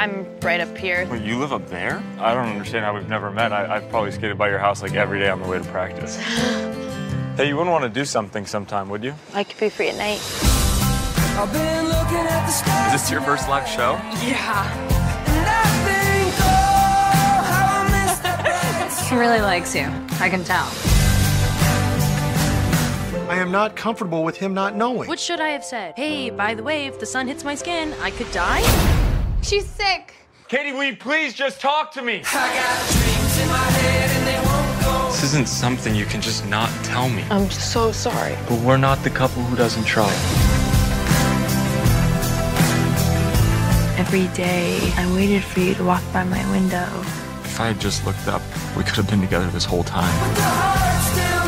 I'm right up here. Wait, you live up there? I don't understand how we've never met. I, I've probably skated by your house like every day on the way to practice. hey, you wouldn't want to do something sometime, would you? I could be free at night. Is this your first live show? Yeah. He really likes you. I can tell. I am not comfortable with him not knowing. What should I have said? Hey, by the way, if the sun hits my skin, I could die? She's sick. Katie, will you please just talk to me? This isn't something you can just not tell me. I'm so sorry. But we're not the couple who doesn't try. Every day, I waited for you to walk by my window. If I had just looked up, we could have been together this whole time. The heart still